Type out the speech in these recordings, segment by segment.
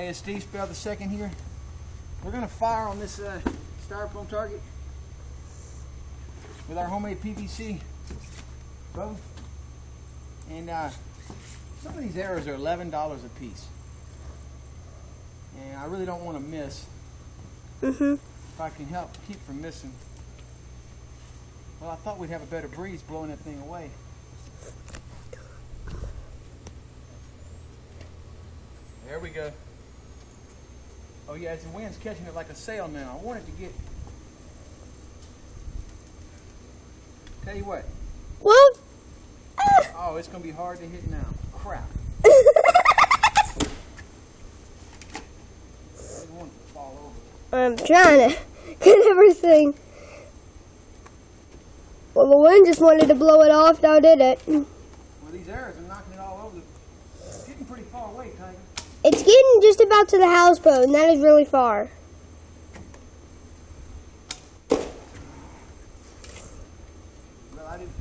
Hey, it's Steve Spell the second here. We're gonna fire on this uh, styrofoam target with our homemade PVC bow. And uh, some of these arrows are $11 a piece. And I really don't want to miss. Mm-hmm. If I can help keep from missing. Well, I thought we'd have a better breeze blowing that thing away. There we go. Oh yeah, as the wind's catching it like a sail now. I want it to get. Tell you what. Well, Oh, it's gonna be hard to hit now. Crap. I didn't want it to fall over. I'm trying to get everything. Well, the wind just wanted to blow it off, now did it? Well, these arrows are knocking it all over. The... It's getting pretty far away, Tiger. It's getting just about to the houseboat, and that is really far. Well, I didn't.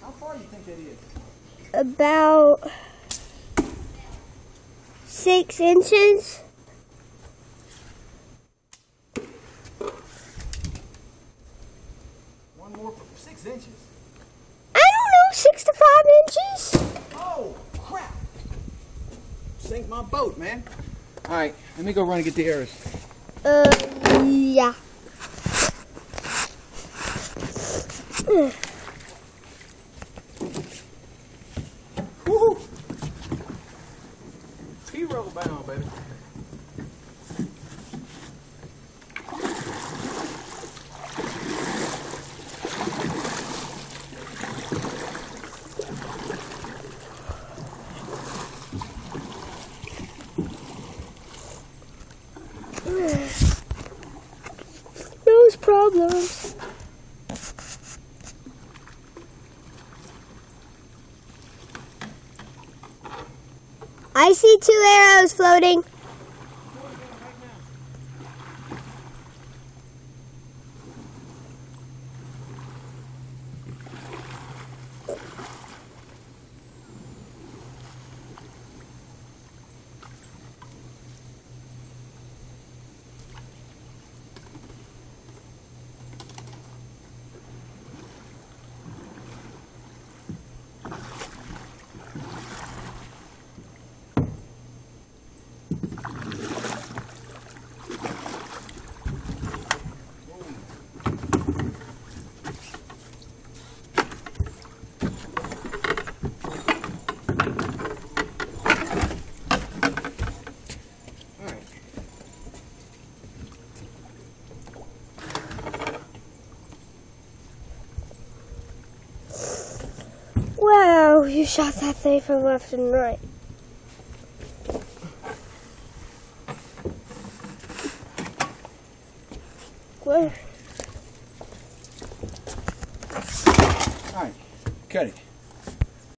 How far do you think that is? About six inches. One more, six inches. I don't know, six Oh, crap! Sink my boat, man. All right, let me go run and get the arrows. Uh, yeah. Woohoo! T-roll bound, baby. Problems. I see two arrows floating. Wow, you shot that thing from left and right. Where? All right, cut it.